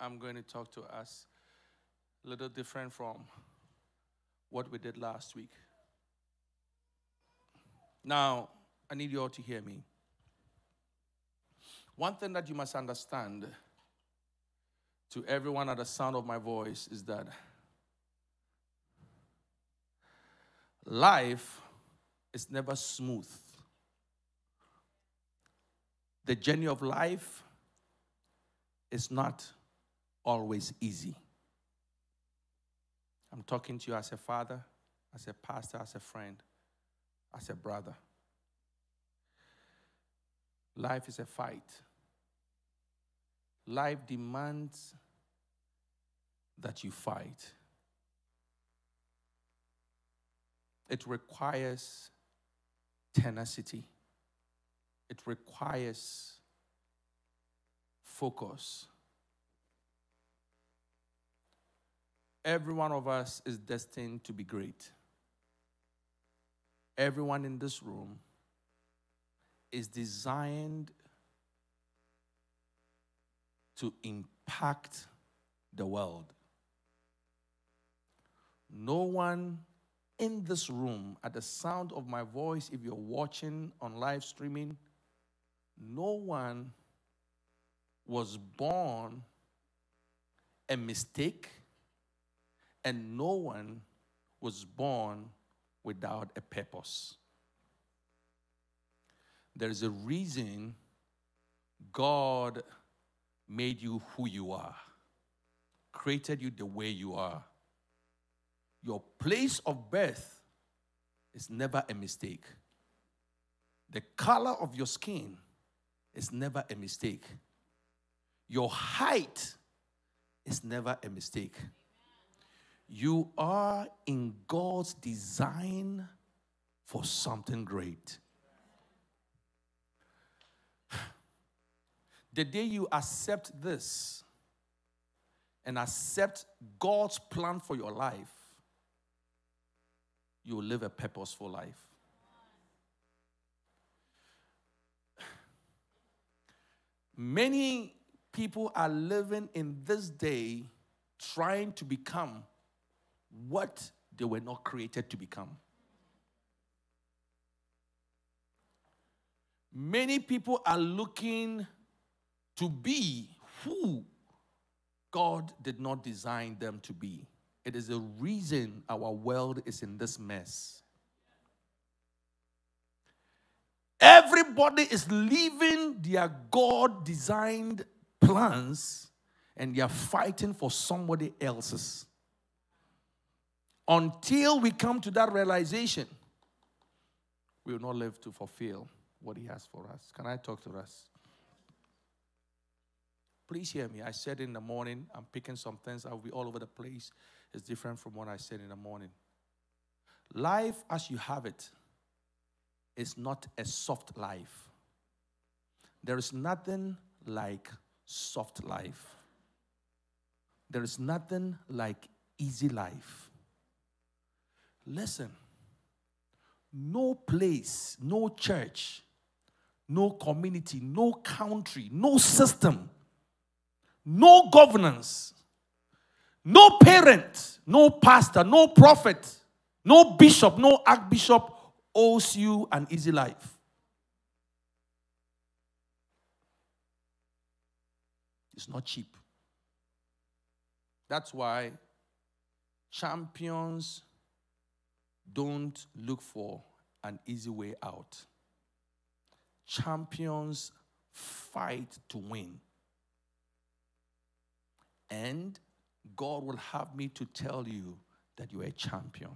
I'm going to talk to us a little different from what we did last week. Now, I need you all to hear me. One thing that you must understand to everyone at the sound of my voice is that life is never smooth. The journey of life is not always easy. I'm talking to you as a father, as a pastor, as a friend, as a brother. Life is a fight. Life demands that you fight. It requires tenacity. It requires focus. Every one of us is destined to be great. Everyone in this room is designed to impact the world. No one in this room, at the sound of my voice, if you're watching on live streaming, no one was born a mistake, and no one was born without a purpose. There is a reason God made you who you are, created you the way you are. Your place of birth is never a mistake. The color of your skin is never a mistake. Your height is never a mistake. You are in God's design for something great. The day you accept this and accept God's plan for your life, you will live a purposeful life. Many people are living in this day trying to become what they were not created to become. Many people are looking to be who God did not design them to be. It is a reason our world is in this mess. Everybody is leaving their God designed plans and they are fighting for somebody else's. Until we come to that realization, we will not live to fulfill what He has for us. Can I talk to us? Please hear me. I said in the morning, I'm picking some things, I'll be all over the place. It's different from what I said in the morning. Life as you have it is not a soft life. There is nothing like soft life. There is nothing like easy life. Listen, no place, no church, no community, no country, no system, no governance, no parent, no pastor, no prophet, no bishop, no archbishop owes you an easy life. It's not cheap. That's why champions don't look for an easy way out. Champions fight to win. And God will have me to tell you that you're a champion.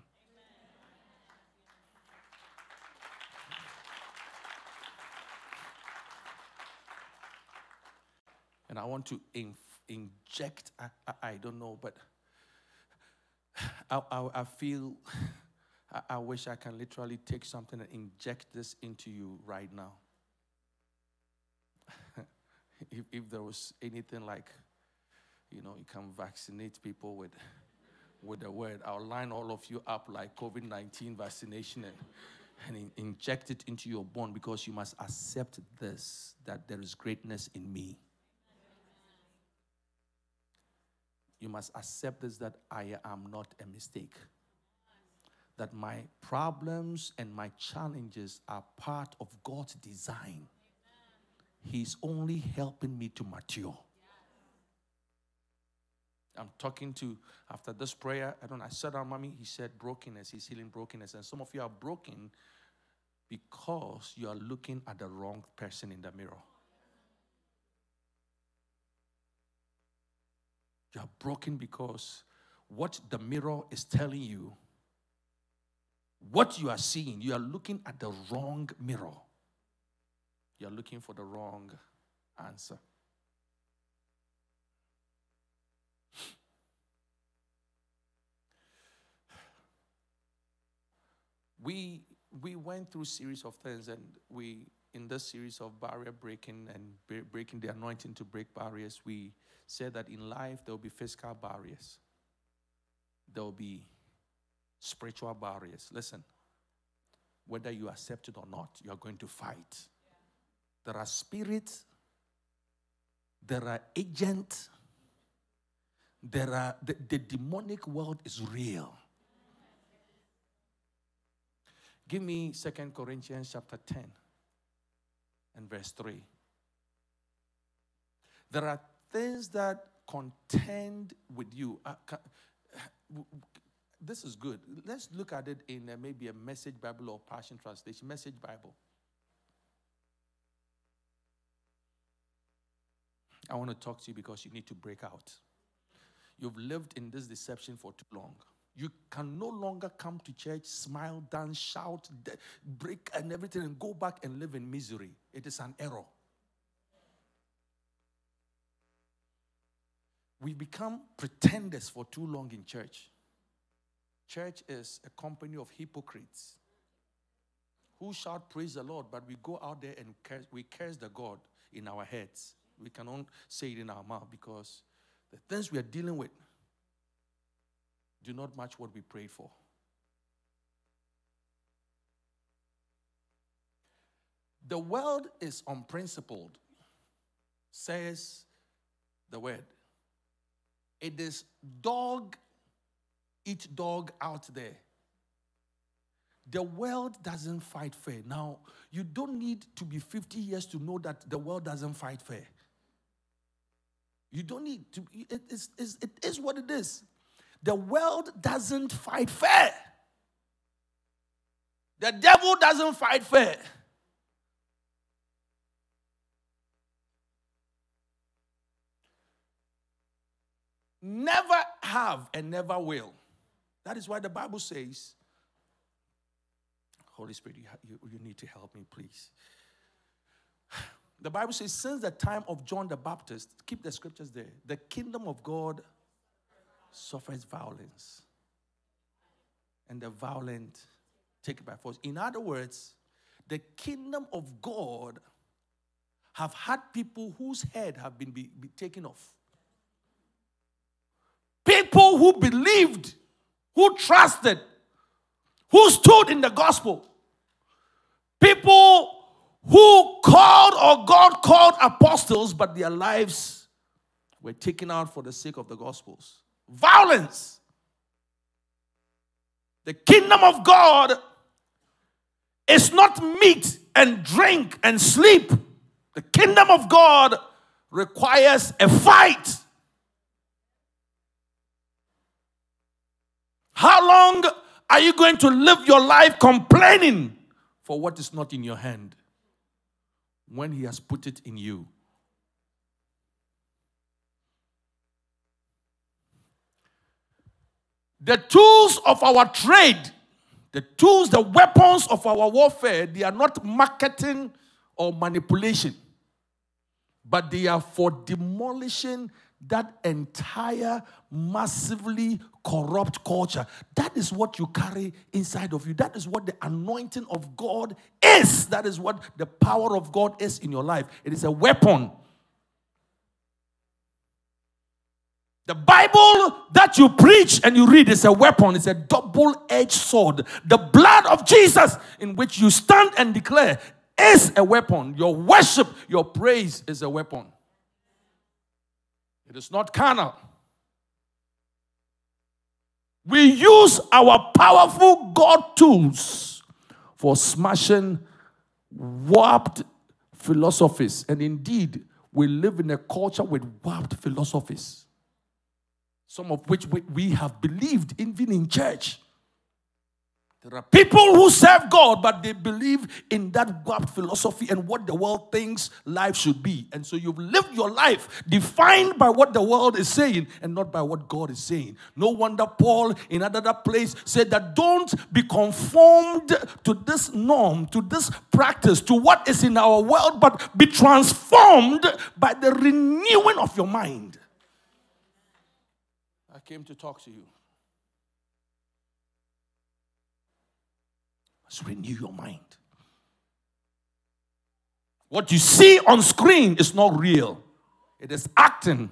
And I want to in, inject, I, I, I, don't know, but I, I, I feel, I, wish I can literally take something and inject this into you right now. if, if there was anything like, you know, you can vaccinate people with, with the word, I'll line all of you up like COVID 19 vaccination and, and in, inject it into your bone because you must accept this that there is greatness in me. you must accept this that I am not a mistake. That my problems and my challenges are part of God's design. He's only helping me to mature. I'm talking to after this prayer. I don't know. I said our mommy. He said brokenness. He's healing brokenness. And some of you are broken because you are looking at the wrong person in the mirror. You are broken because what the mirror is telling you, what you are seeing, you are looking at the wrong mirror. You are looking for the wrong answer. we we went through series of things and we in this series of barrier breaking and breaking the anointing to break barriers we said that in life there will be physical barriers there will be spiritual barriers listen whether you accept it or not you are going to fight there are spirits there are agents there are the, the demonic world is real Give me Second Corinthians chapter 10 and verse 3. There are things that contend with you. Uh, This is good. Let's look at it in uh, maybe a message Bible or Passion Translation, message Bible. I want to talk to you because you need to break out. You've lived in this deception for too long. You can no longer come to church, smile, dance, shout, break, and everything, and go back and live in misery. It is an error. We become pretenders for too long in church. Church is a company of hypocrites who shout praise the Lord, but we go out there and curse, we curse the God in our heads. We cannot say it in our mouth because the things we are dealing with do not match what we pray for. The world is unprincipled, says the word. It is dog eat dog out there. The world doesn't fight fair. Now, you don't need to be 50 years to know that the world doesn't fight fair. You don't need to, it is, it is what it is. The world doesn't fight fair. The devil doesn't fight fair. Never have and never will. That is why the Bible says, Holy Spirit, you, you, you need to help me, please. The Bible says, since the time of John the Baptist, keep the scriptures there, the kingdom of God suffers violence, and the violent take it by force. In other words, the kingdom of God have had people whose head have been be, be taken off. People who believed, who trusted, who stood in the gospel. People who called or God called apostles, but their lives were taken out for the sake of the gospels violence. The kingdom of God is not meat and drink and sleep. The kingdom of God requires a fight. How long are you going to live your life complaining for what is not in your hand when He has put it in you? The tools of our trade, the tools, the weapons of our warfare, they are not marketing or manipulation, but they are for demolishing that entire massively corrupt culture. That is what you carry inside of you. That is what the anointing of God is. That is what the power of God is in your life. It is a weapon The Bible that you preach and you read is a weapon, it's a double edged sword. The blood of Jesus, in which you stand and declare, is a weapon. Your worship, your praise is a weapon. It is not carnal, We use our powerful God tools for smashing warped philosophies. And indeed, we live in a culture with warped philosophies, some of which we, have believed even in church. There are people who serve God, but they believe in that warped philosophy and what the world thinks life should be. And so you've lived your life defined by what the world is saying and not by what God is saying. No wonder Paul, in another place, said that don't be conformed to this norm, to this practice, to what is in our world, but be transformed by the renewing of your mind. I came to talk to you. Must renew your mind. What you see on screen is not real, it is acting.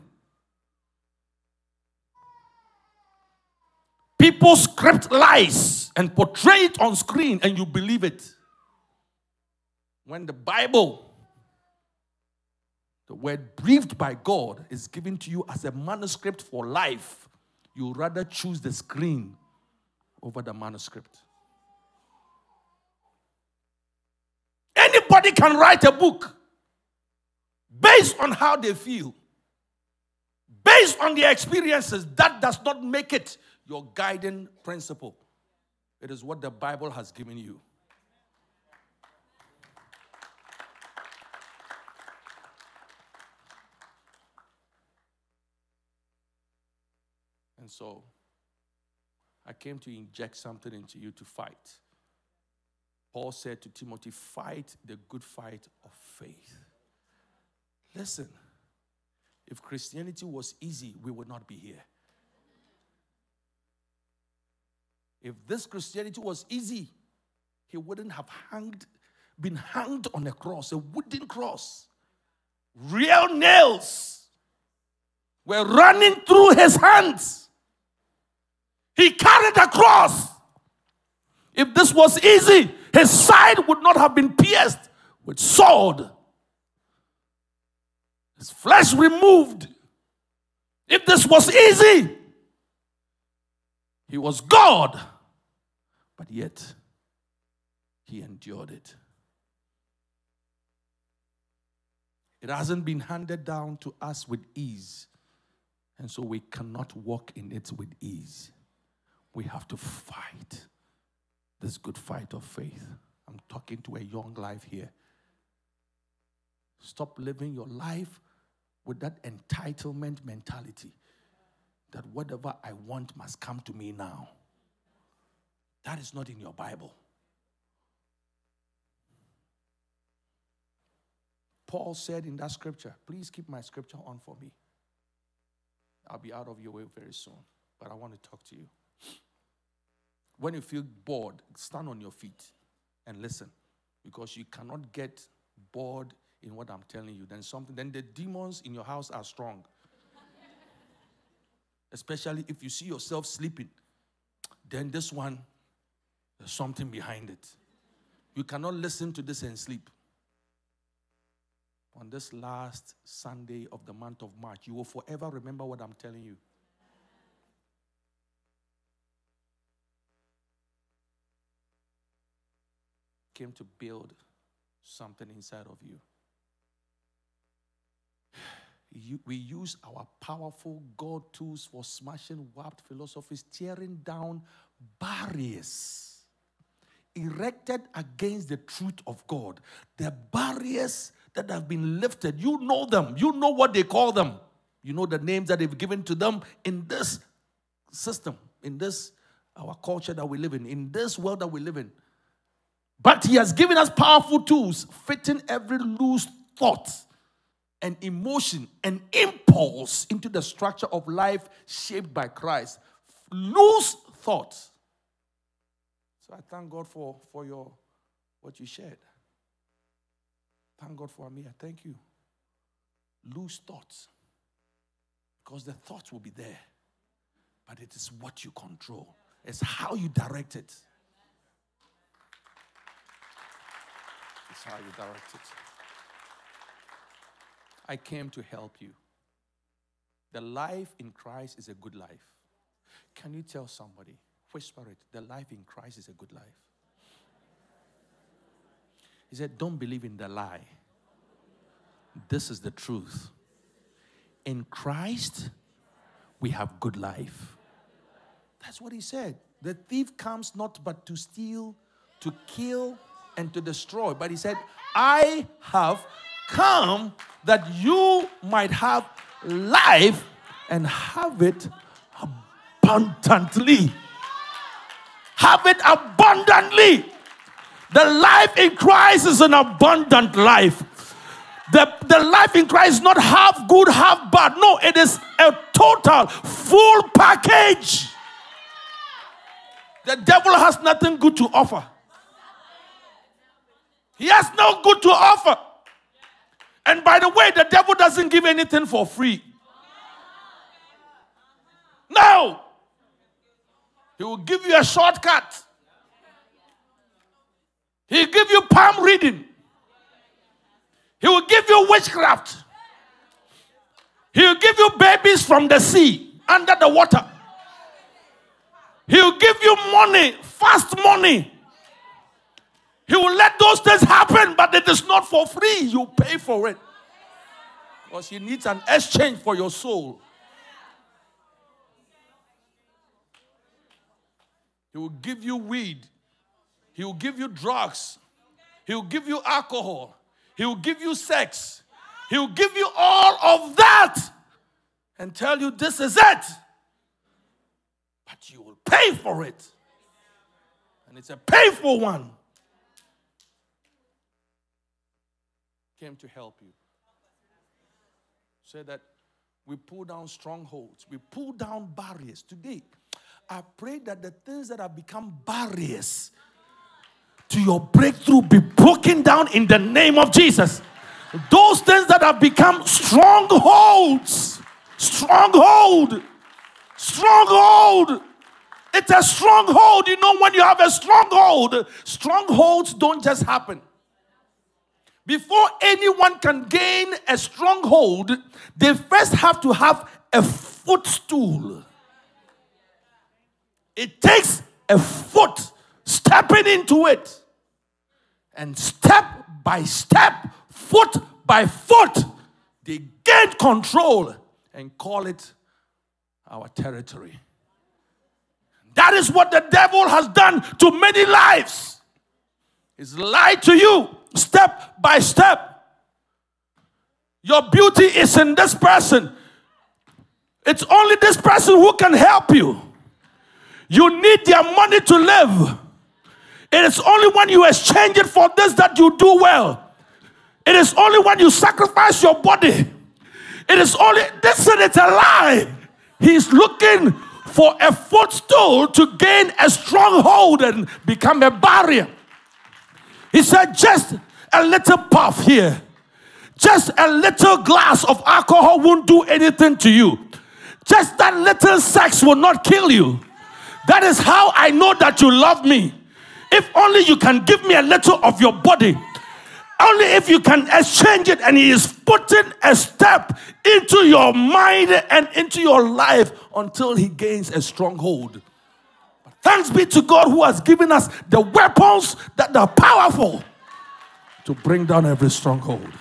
People script lies and portray it on screen, and you believe it. When the Bible, the word breathed by God, is given to you as a manuscript for life, you rather choose the screen over the manuscript. Anybody can write a book based on how they feel, based on their experiences. That does not make it your guiding principle. It is what the Bible has given you. And so I came to inject something into you to fight. Paul said to Timothy, Fight the good fight of faith. Listen, if Christianity was easy, we would not be here. If this Christianity was easy, he wouldn't have hanged, been hanged on a cross, a wooden cross. Real nails were running through his hands. He carried a cross. If this was easy, his side would not have been pierced with sword. His flesh removed. If this was easy, he was God. But yet, he endured it. It hasn't been handed down to us with ease. And so we cannot walk in it with ease. We have to fight this good fight of faith. I'm talking to a young life here. Stop living your life with that entitlement mentality that whatever I want must come to me now. That is not in your Bible. Paul said in that scripture, please keep my scripture on for me. I'll be out of your way very soon, but I want to talk to you. When you feel bored, stand on your feet and listen because you cannot get bored in what I'm telling you. Then something, then the demons in your house are strong. Especially if you see yourself sleeping, then this one, there's something behind it. You cannot listen to this and sleep. On this last Sunday of the month of March, you will forever remember what I'm telling you. Came to build something inside of you. you. We use our powerful God tools for smashing warped philosophies, tearing down barriers erected against the truth of God. The barriers that have been lifted, you know them, you know what they call them, you know the names that they've given to them in this system, in this our culture that we live in, in this world that we live in. But He has given us powerful tools, fitting every loose thought and emotion and impulse into the structure of life shaped by Christ. Loose thoughts. So I thank God for, for your what you shared. Thank God for. I thank you. Loose thoughts. Because the thoughts will be there. But it is what you control. It's how you direct it. It's how you direct it. I came to help you. The life in Christ is a good life. Can you tell somebody, whisper it, the life in Christ is a good life? He said, Don't believe in the lie. This is the truth. In Christ, we have good life. That's what he said. The thief comes not but to steal, to kill, and to destroy. But he said, I have come that you might have life and have it abundantly. Have it abundantly. The life in Christ is an abundant life. The, the life in Christ is not half good, half bad. No, it is a total, full package. The devil has nothing good to offer. He has no good to offer. And by the way, the devil doesn't give anything for free. No. He will give you a shortcut. He'll give you palm reading. He will give you witchcraft. He will give you babies from the sea, under the water. He will give you money, fast money. He will let those things happen, but it is not for free. You pay for it. Because he needs an exchange for your soul. He will give you weed. He will give you drugs. He will give you alcohol. He will give you sex. He will give you all of that and tell you this is it. But you will pay for it. And it's a painful one. Came to help you. Say that we pull down strongholds, we pull down barriers. Today, I pray that the things that have become barriers to your breakthrough be broken down in the name of Jesus. Those things that have become strongholds, stronghold, stronghold. It's a stronghold. You know, when you have a stronghold, strongholds don't just happen. Before anyone can gain a stronghold, they first have to have a footstool. It takes a foot stepping into it. And step by step, foot by foot, they gain control and call it our territory. That is what the devil has done to many lives. He's lied to you step by step. Your beauty is in this person. It's only this person who can help you. You need their money to live. It is only when you exchange it for this that you do well. It is only when you sacrifice your body. It is only, listen, it's a lie. He's looking for a footstool to gain a stronghold and become a barrier. He said, just a little puff here, just a little glass of alcohol won't do anything to you. Just that little sex will not kill you. That is how I know that you love me. If only you can give me a little of your body. Only if you can exchange it, and He is putting a step into your mind and into your life until He gains a stronghold. Thanks be to God who has given us the weapons that are powerful to bring down every stronghold.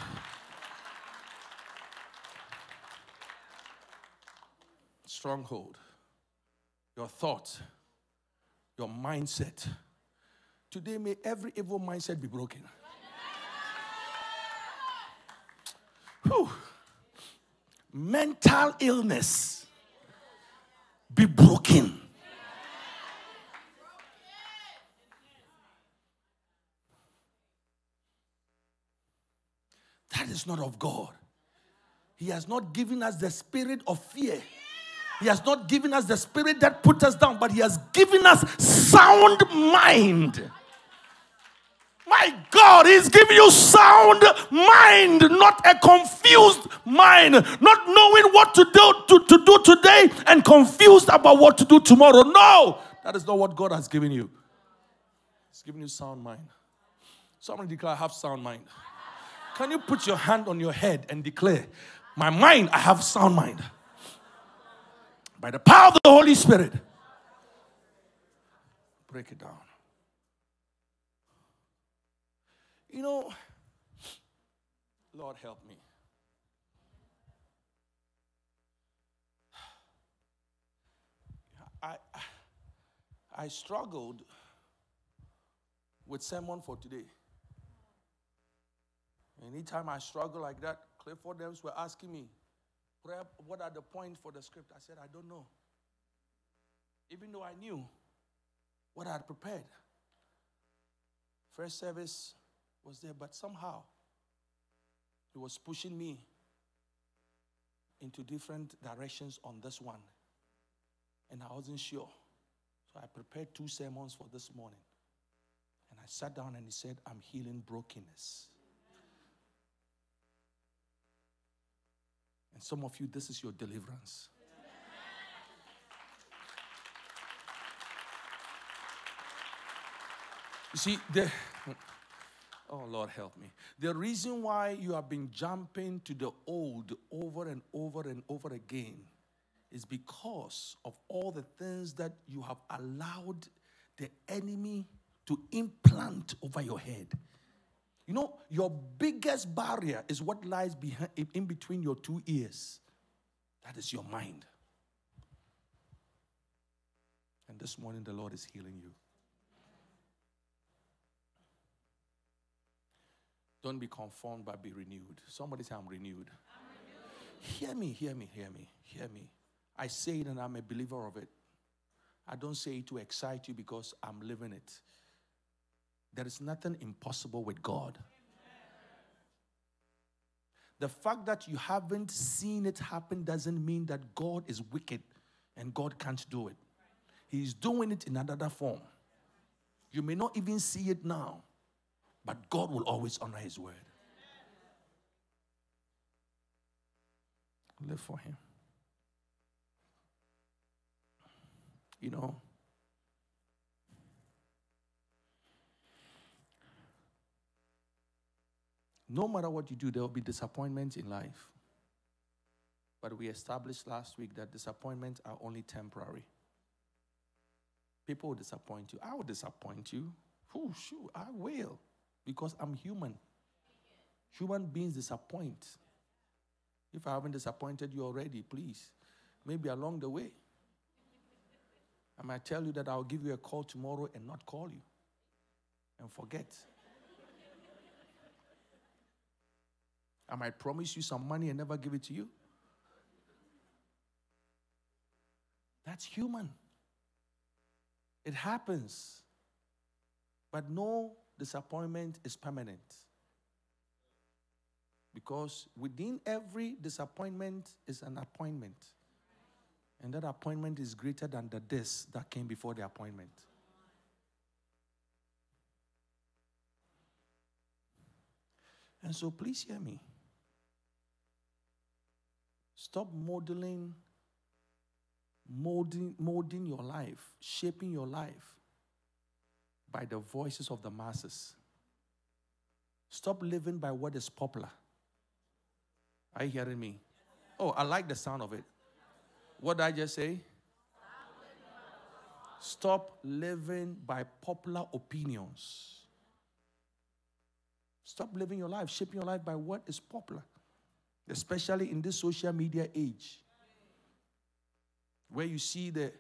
Stronghold. Your thoughts, your mindset Today, may every evil mindset be broken. Whew. Mental illness be broken. That is not of God. He has not given us the spirit of fear. He has not given us the spirit that puts us down, but He has given us sound mind. My God, He's giving you sound mind, not a confused mind, not knowing what to do, to, to do today and confused about what to do tomorrow. No, that is not what God has given you. He's giving you sound mind. Somebody declare, I have sound mind. Can you put your hand on your head and declare, My mind, I have sound mind? By the power of the Holy Spirit, break it down. You know, Lord help me. I, I struggled with sermon for today. Anytime I struggle like that, Clifford Dems were asking me, what are the points for the script? I said, I don't know. Even though I knew what I had prepared. First service was there, but somehow he was pushing me into different directions on this one. And I wasn't sure. So I prepared two sermons for this morning. And I sat down and he said, I'm healing brokenness. And some of you, this is your deliverance. You see, the, oh Lord, help me. The reason why you have been jumping to the old over and over and over again is because of all the things that you have allowed the enemy to implant over your head. You know, your biggest barrier is what lies behind, in between your two ears. That is your mind. And this morning, the Lord is healing you. Don't be conformed, but be renewed. Somebody say, I'm renewed. I'm renewed. Hear me, hear me, hear me, hear me. I say it and I'm a believer of it. I don't say it to excite you because I'm living it. There is nothing impossible with God. The fact that you haven't seen it happen doesn't mean that God is wicked and God can't do it. He's doing it in another form. You may not even see it now, but God will always honor His word. Live for Him. You know, No matter what you do, there will be disappointments in life. But we established last week that disappointments are only temporary. People will disappoint you. I will disappoint you. Oh, sure, I will. Because I'm human. Human beings disappoint. If I haven't disappointed you already, please, maybe along the way. I might tell you that I'll give you a call tomorrow and not call you and forget. I might promise you some money and never give it to you. That's human. It happens. But no disappointment is permanent. Because within every disappointment is an appointment. And that appointment is greater than the this that came before the appointment. And so please hear me. Stop modeling, molding, molding your life, shaping your life by the voices of the masses. Stop living by what is popular. Are you hearing me? Oh, I like the sound of it. What did I just say? Stop living by popular opinions. Stop living your life, shaping your life by what is popular especially in this social media age where you see the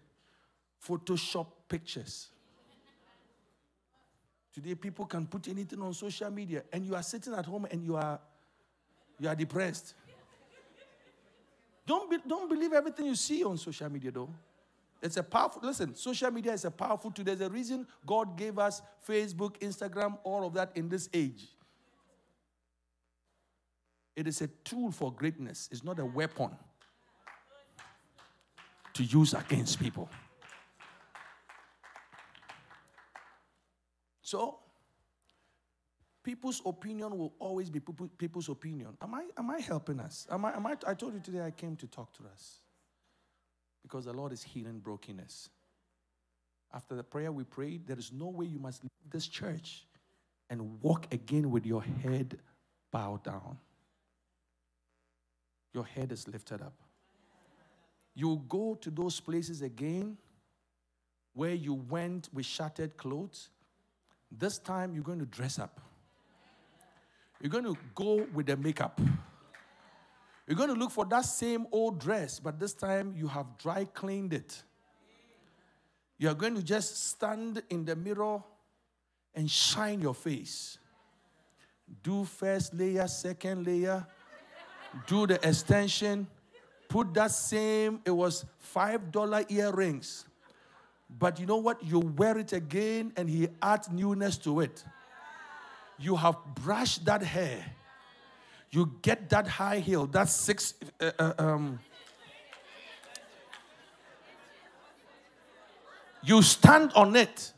Photoshop pictures. Today, people can put anything on social media, and you are sitting at home and you are, you are depressed. Don't, be, don't believe everything you see on social media, though. It's a powerful, listen, social media is a powerful tool. There's a reason God gave us Facebook, Instagram, all of that in this age. It is a tool for greatness, it's not a weapon to use against people. So, people's opinion will always be people's opinion. Am I, am I helping us? Am I, am I, I told you today I came to talk to us because the Lord is healing brokenness. After the prayer we prayed, there is no way you must leave this church and walk again with your head bowed down your head is lifted up. You go to those places again where you went with shattered clothes. This time you're going to dress up. You're going to go with the makeup. You're going to look for that same old dress, but this time you have dry cleaned it. You are going to just stand in the mirror and shine your face. Do first layer, second layer, do the extension, put that same, it was $5 earrings. But you know what? You wear it again and he adds newness to it. You have brushed that hair. You get that high heel, that six, uh, uh, um, you stand on it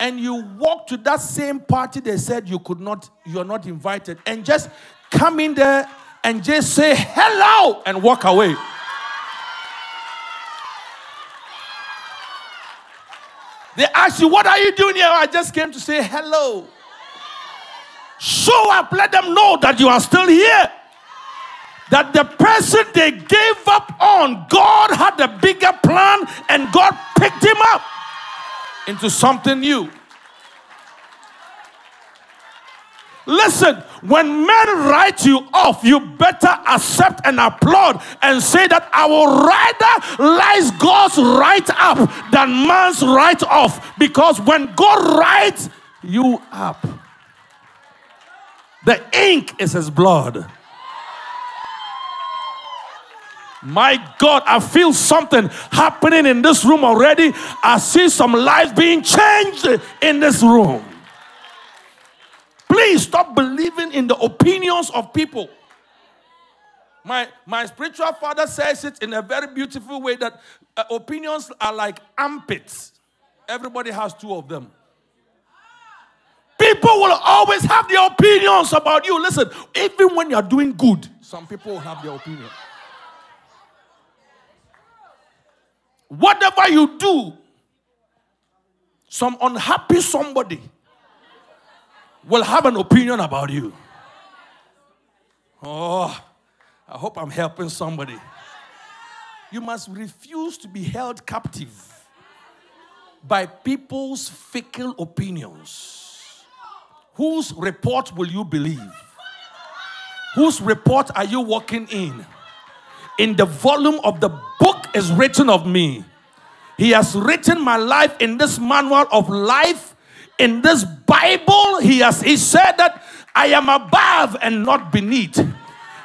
and you walk to that same party they said you could not you're not invited and just come in there and just say hello and walk away. They ask you what are you doing here? I just came to say hello. Show up let them know that you are still here. That the person they gave up on god had a bigger plan and god picked him up into something new Listen, when men write you off, you better accept and applaud and say that I will rather lies God's write up than man's write off. Because when God writes you up, the ink is his blood. My God, I feel something happening in this room already. I see some lives being changed in this room. Please stop believing in the opinions of people. My, my spiritual father says it in a very beautiful way that uh, opinions are like armpits. Everybody has two of them. People will always have their opinions about you. Listen, even when you're doing good, some people have their opinion. Whatever you do, some unhappy somebody will have an opinion about you. Oh, I hope I'm helping somebody. You must refuse to be held captive by people's fickle opinions. Whose report will you believe? Whose report are you walking in? In the volume of the book is written of me. He has written my life in this manual of life in this Bible, he has he said that I am above and not beneath.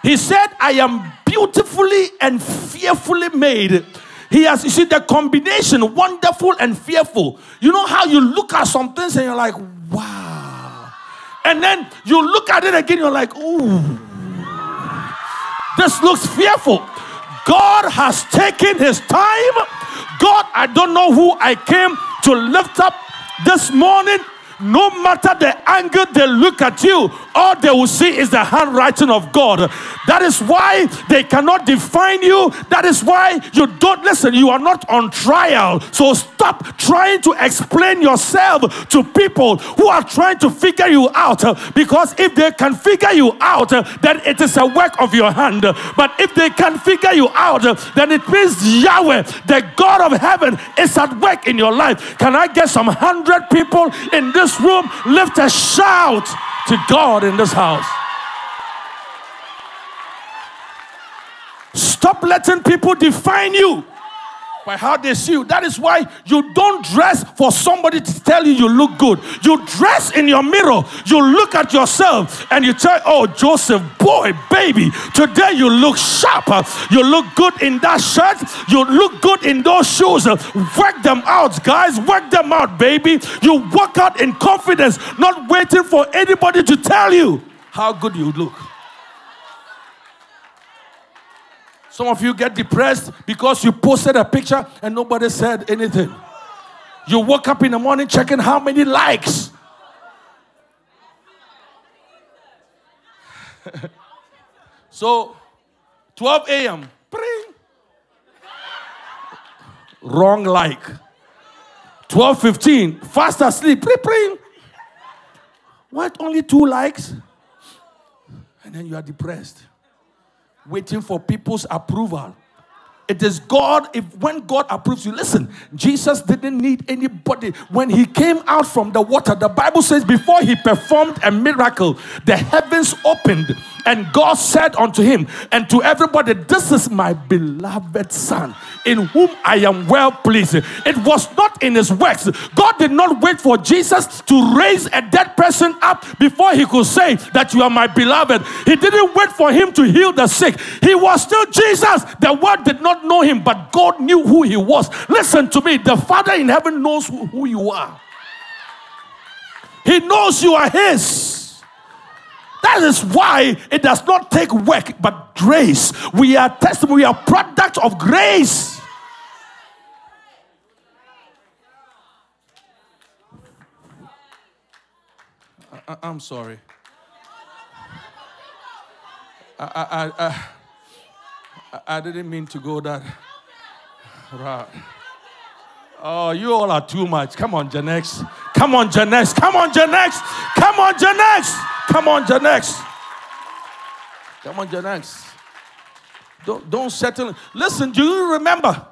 He said, I am beautifully and fearfully made. He has, you see, the combination, wonderful and fearful. You know how you look at some things and you're like, wow. And then you look at it again, you're like, ooh, this looks fearful. God has taken his time. God, I don't know who I came to lift up this morning, no matter the angle they look at you, all they will see is the handwriting of God. That is why they cannot define you. That is why you don't listen. You are not on trial. So stop trying to explain yourself to people who are trying to figure you out. Because if they can figure you out, then it is a work of your hand. But if they can figure you out, then it means Yahweh, the God of heaven, is at work in your life. Can I get some hundred people in this room? Lift a shout to God in this house. Stop letting people define you by how they see you. That is why you don't dress for somebody to tell you you look good. You dress in your mirror, you look at yourself, and you tell, Oh, Joseph, boy, baby, today you look sharper. You look good in that shirt, you look good in those shoes. Work them out, guys, work them out, baby. You work out in confidence, not waiting for anybody to tell you how good you look. Some of you get depressed because you posted a picture and nobody said anything. You woke up in the morning checking how many likes. so, 12 a.m. Wrong like. 12:15. Fast asleep. What? Only two likes? And then you are depressed waiting for people's approval. It is God. If when God approves you, listen, Jesus didn't need anybody. When he came out from the water, the Bible says before he performed a miracle, the heavens opened, and God said unto him and to everybody, This is my beloved son, in whom I am well pleased. It was not in his works. God did not wait for Jesus to raise a dead person up before he could say that you are my beloved. He didn't wait for him to heal the sick. He was still Jesus. The word did not know him, but God knew who he was. Listen to me. The Father in heaven knows who, who you are. He knows you are his. That is why it does not take work but grace. We are testimony, we are product of grace. I, am sorry. I, I, I, I, didn't mean to go that route. Oh, you all are too much. Come on, Gen Next. Come on, Gen Next. Come on, Gen Next. Come on, Gen Next. Come on, Gen Next. Come on, Gen Next. Don't, don't settle. Listen, do you remember?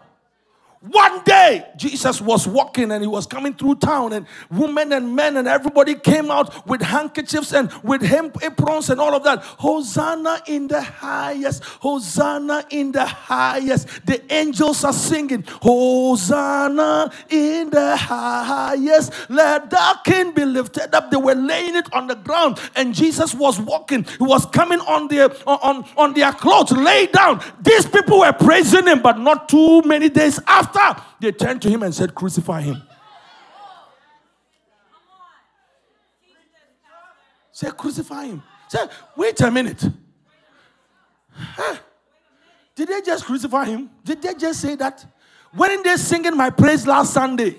One day, Jesus was walking and he was coming through town, and women and men and everybody came out with handkerchiefs and with him aprons and all of that. Hosanna in the highest, Hosanna in the highest. The angels are singing, Hosanna in the highest. Let the king be lifted up. They were laying it on the ground, and Jesus was walking. He was coming on their on, on their clothes, lay down. These people were praising him, but not too many days after they turned to him and said, Crucify him. Say, Crucify him. Say, Wait a minute. Huh? Did they just crucify him? Did they just say that? Weren't they singing my praise last Sunday?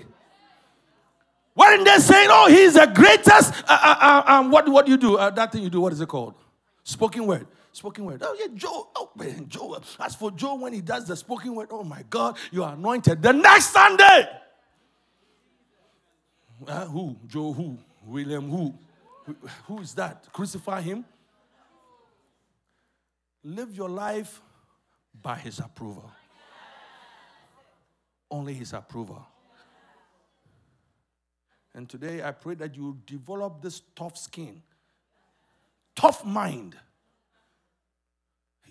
Weren't they saying, oh, he's the greatest? Uh, uh, uh, um, what, what do you do? Uh, that thing you do, what is it called? Spoken word spoken word. Oh, yeah, Joe. Oh, man, Joe. As for Joe, when he does the spoken word, oh my God, you are anointed. The next Sunday. Uh, who? Joe who? William who? Who is that? Crucify him. Live your life by his approval. Only his approval. And today I pray that you develop this tough skin, tough mind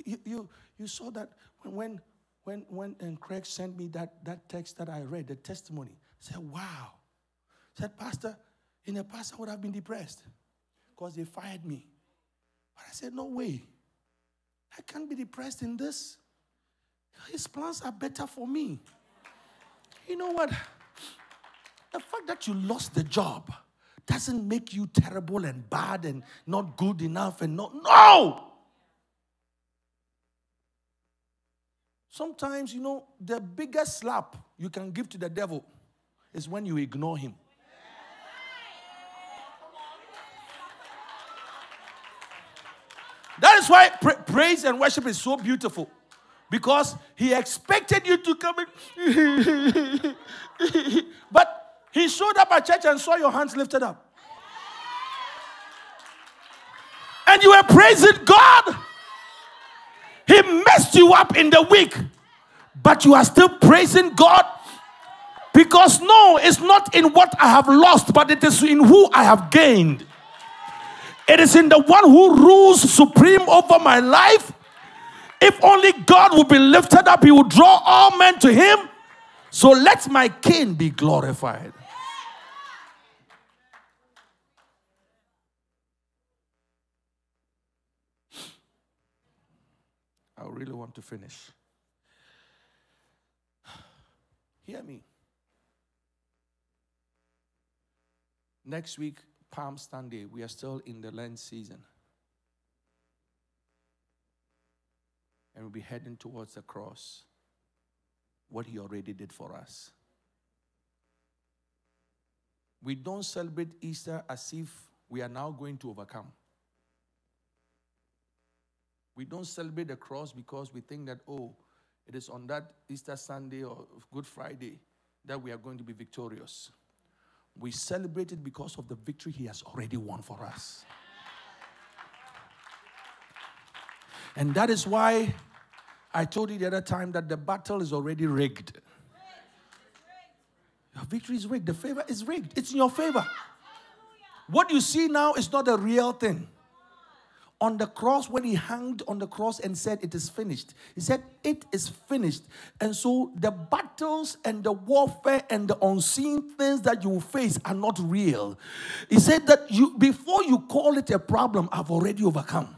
you, you, you saw that when, when, when and Craig sent me that, that text that I read, the testimony. I said, wow. I said, Pastor, in the past I would have been depressed because they fired me. But I said, no way. I can't be depressed in this. His plans are better for me. You know what? The fact that you lost the job doesn't make you terrible and bad and not good enough and not. No! Sometimes, you know, the biggest slap you can give to the devil is when you ignore him. That is why pra- praise and worship is so beautiful. Because he expected you to come in. but he showed up at church and saw your hands lifted up. And you were praising God. He messed you up in the week, but you are still praising God because no, it's not in what I have lost, but it is in who I have gained. It is in the one who rules supreme over my life. If only God will be lifted up, He will draw all men to Him. So let my King be glorified. Really want to finish. Hear me. Next week, Palm Sunday, we are still in the Lent season. And we'll be heading towards the cross, what He already did for us. We don't celebrate Easter as if we are now going to overcome. We don't celebrate the cross because we think that, oh, it is on that Easter Sunday or Good Friday that we are going to be victorious. We celebrate it because of the victory He has already won for us. And that is why I told you the other time that the battle is already rigged. Your victory is rigged. The favor is rigged. It's in your favor. What you see now is not a real thing. On the cross, when he hanged on the cross and said, It is finished, he said, It is finished. And so the battles and the warfare and the unseen things that you face are not real. He said that you before you call it a problem, I've already overcome.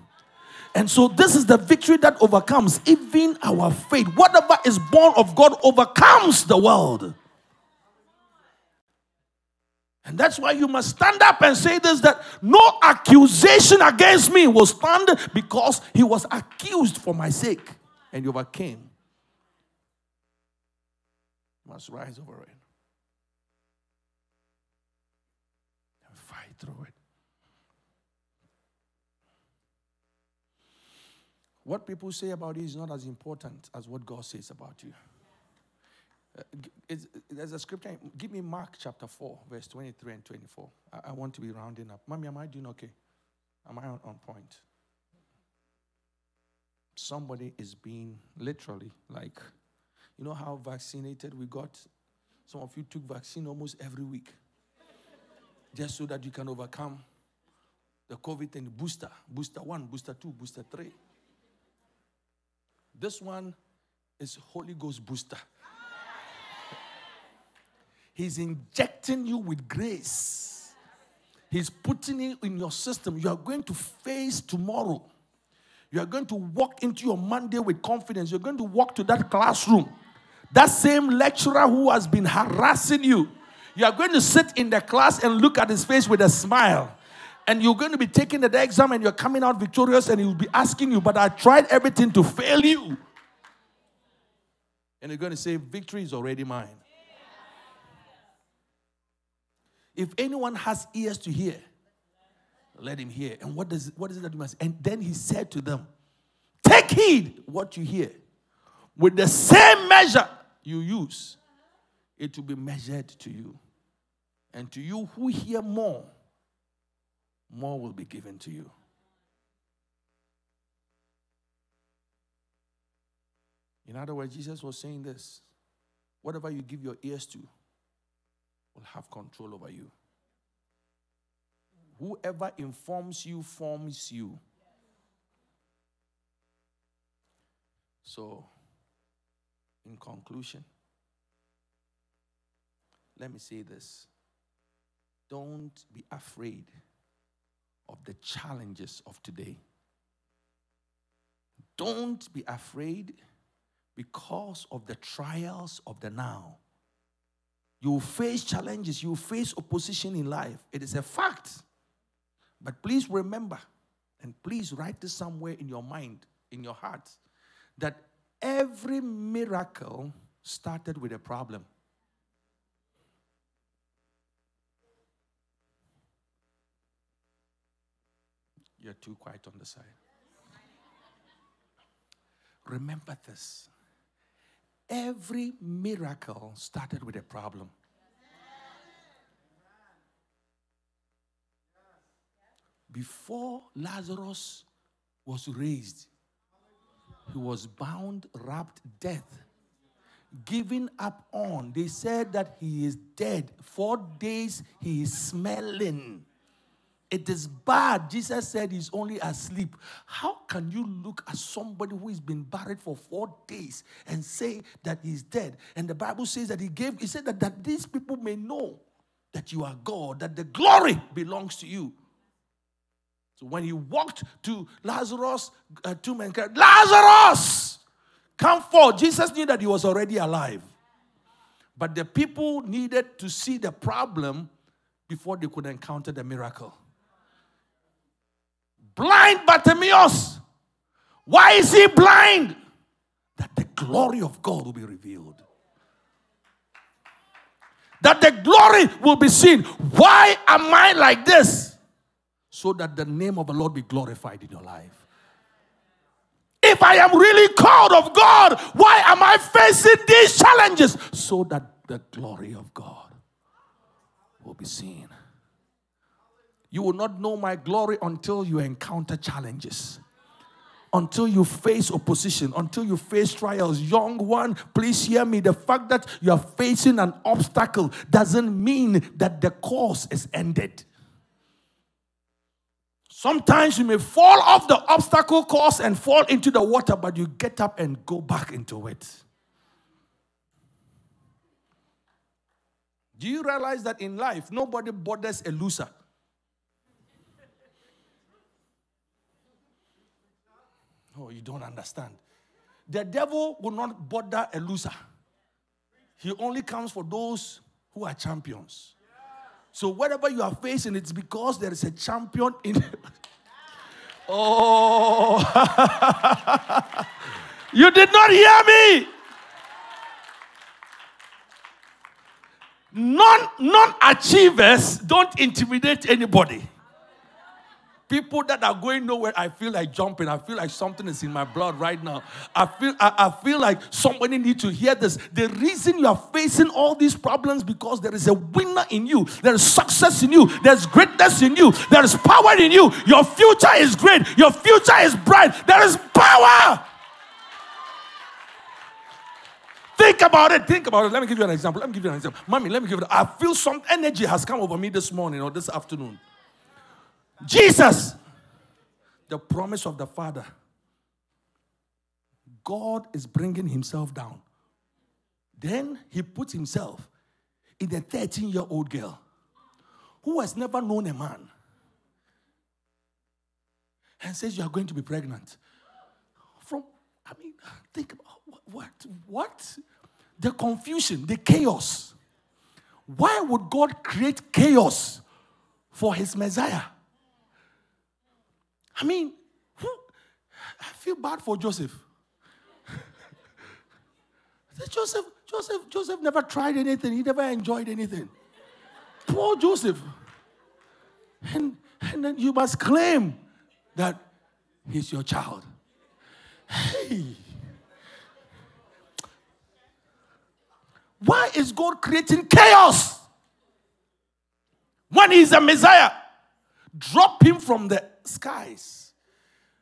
And so this is the victory that overcomes even our faith. Whatever is born of God overcomes the world. And that's why you must stand up and say this that no accusation against me will stand because he was accused for my sake and you overcame. You must rise over it and fight through it. What people say about you is not as important as what God says about you. Uh, there's a scripture. Give me Mark chapter 4, verse 23 and 24. I, I want to be rounding up. Mommy, am I doing okay? Am I on, on point? Somebody is being literally like, you know how vaccinated we got? Some of you took vaccine almost every week just so that you can overcome the COVID and booster, booster one, booster two, booster three. This one is Holy Ghost booster. He's injecting you with grace. He's putting it in your system. You are going to face tomorrow. You are going to walk into your Monday with confidence. You're going to walk to that classroom. That same lecturer who has been harassing you, you are going to sit in the class and look at his face with a smile. And you're going to be taking the exam and you're coming out victorious, and he'll be asking you, But I tried everything to fail you. And you're going to say, Victory is already mine. If anyone has ears to hear, let him hear. And what does what is it that you must? And then he said to them, Take heed what you hear. With the same measure you use, it will be measured to you. And to you who hear more, more will be given to you. In other words, Jesus was saying this whatever you give your ears to, will have control over you. Whoever informs you forms you. So, in conclusion, let me say this don't be afraid of the challenges of today. Don't be afraid because of the trials of the now. You face challenges, you face opposition in life. It is a fact. But please remember, and please write this somewhere in your mind, in your heart, that every miracle started with a problem. You're too quiet on the side. Remember this Every miracle started with a problem. Before Lazarus was raised, he was bound, wrapped, death, given up on. They said that he is dead. Four days he is smelling. It is bad. Jesus said he's only asleep. How can you look at somebody who has been buried for four days and say that he's dead? And the Bible says that he gave, he said that, that these people may know that you are God, that the glory belongs to you. So when he walked to Lazarus, uh, two men cried, Lazarus, come forth. Jesus knew that he was already alive. But the people needed to see the problem before they could encounter the miracle blind Bartimaeus. Why is he blind? That the glory of God will be revealed. That the glory will be seen. Why am I like this? So that the name of the Lord be glorified in your life. If I am really called of God, why am I facing these challenges? So that the glory of God will be seen. You will not know my glory until you encounter challenges. until you face opposition, until you face trials. Young one, please hear me. The fact that you are facing an obstacle doesn't mean that the course is ended. Sometimes you may fall off the obstacle course and fall into the water, but you get up and go back into it. Do you realize that in life, nobody bothers a loser? Oh, you don't understand. The devil will not bother a loser. He only comes for those who are champions. So whatever you are facing, it's because there is a champion in. oh, you did not hear me. Non non achievers don't intimidate anybody. People that are going nowhere, I feel like jumping. I feel like something is in my blood right now. I feel, I, I feel like somebody needs to hear this. The reason you are facing all these problems because there is a winner in you. There is success in you. There's greatness in you. There is power in you. Your future is great. Your future is bright. There is power. Think about it. Think about it. Let me give you an example. Let me give you an example. Mommy, let me give you. I feel some energy has come over me this morning or this afternoon. Jesus, the promise of the Father. God is bringing himself down. Then he puts himself in the 13 year old girl who has never known a man and says, You are going to be pregnant. From, I mean, think about what? What? The confusion, the chaos. Why would God create chaos for his Messiah? I mean, I feel bad for Joseph. Joseph, Joseph, Joseph never tried anything. He never enjoyed anything. Poor Joseph. And, and then you must claim that he's your child. Hey. Why is God creating chaos? When he's a Messiah, drop him from the skies.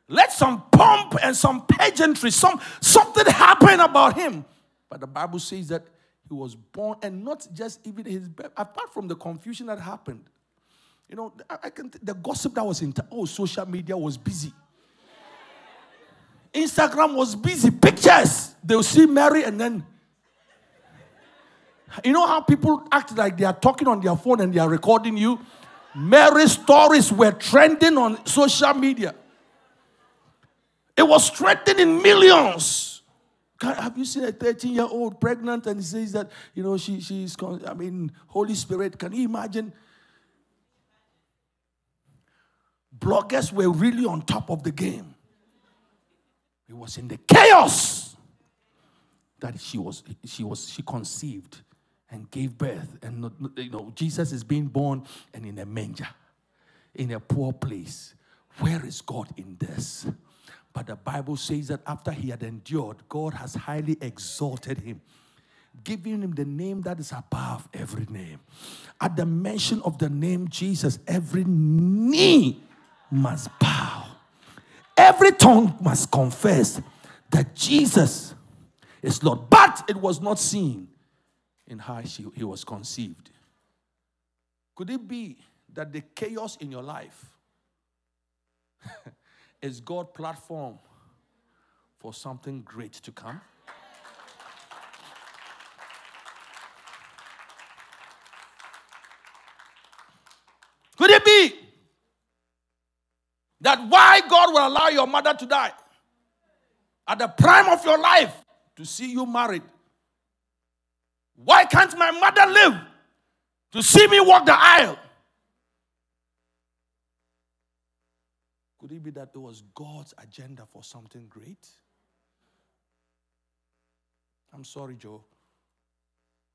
Let some pomp and some pageantry, some something happen about him. But the Bible says that he was born, and not just even his birth, apart from the confusion that happened. You know, I, I can the gossip that was in oh, social media was busy. Instagram was busy. Pictures. They'll see Mary and then you know how people act like they are talking on their phone and they are recording you? Mary's stories were trending on social media. It was trending in millions. God, have you seen a 13 year old pregnant and says that, you know, she, she's, I mean, Holy Spirit, can you imagine? Bloggers were really on top of the game. It was in the chaos that she was, she was, she conceived and gave birth. And you know, Jesus is being born and in a manger, in a poor place. Where is God in this? But the Bible says that after he had endured, God has highly exalted him, giving him the name that is above every name. At the mention of the name Jesus, every knee must bow, every tongue must confess that Jesus is Lord. But it was not seen in how she, he was conceived. Could it be that the chaos in your life is God' platform for something great to come? Could it be that why God will allow your mother to die at the prime of your life to see you married why can't my mother live to see me walk the aisle? Could it be that it was God's agenda for something great? I'm sorry, Joe.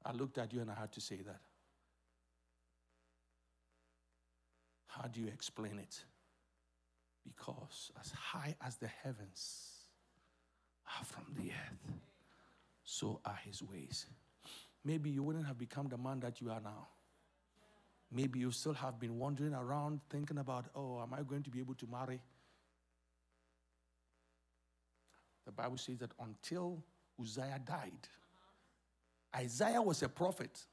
I looked at you and I had to say that. How do you explain it? Because as high as the heavens are from the earth, so are his ways maybe you wouldn't have become the man that you are now. Maybe you still have been wandering around thinking about, oh, am I going to be able to marry? The Bible says that until Uzziah died, Isaiah was a prophet.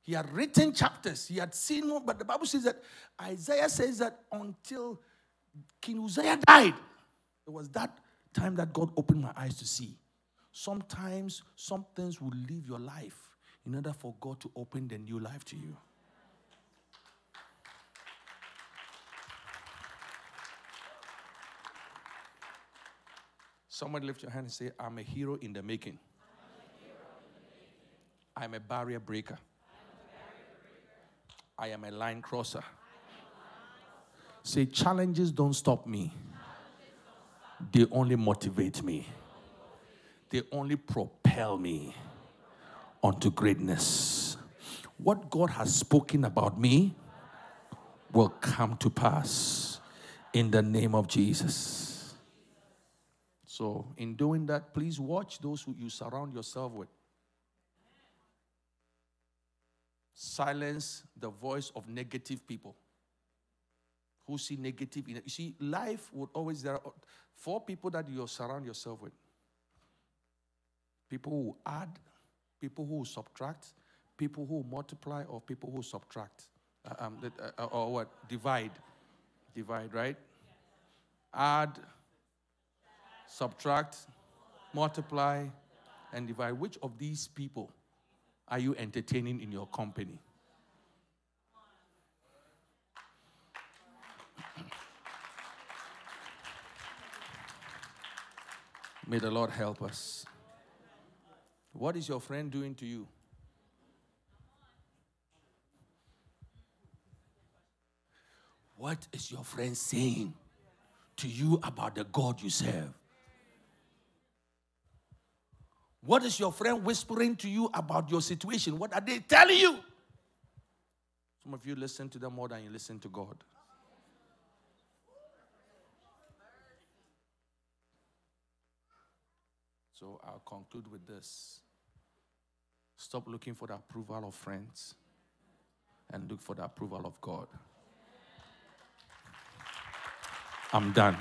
He had written chapters, he had seen more, but the Bible says that Isaiah says that until King Uzziah died, it was that time that God opened my eyes to see. Sometimes some things will leave your life in order for God to open the new life to you. Somebody lift your hand and say, I'm a hero in the making. I'm a barrier breaker. I am a line crosser. Say, challenges don't stop me, they only motivate me, they only propel me onto greatness. What God has spoken about me will come to pass in the name of Jesus. So, in doing that, please watch those who you surround yourself with. silence the voice of negative people who see negative. You see, life would always there are four people that you surround yourself with. People who add, people who subtract, people who multiply, or people who subtract. Uh, um, uh, or what? Divide. Divide, right? Add, subtract, multiply, and divide. Which of these people are you entertaining in your company? May the Lord help us. What is your friend doing to you? What is your friend saying to you about the God you serve? What is your friend whispering to you about your situation? What are they telling you? Some of you listen to them more than you listen to God. So I'll conclude with this. Stop looking for the approval of friends and look for the approval of God. I'm done.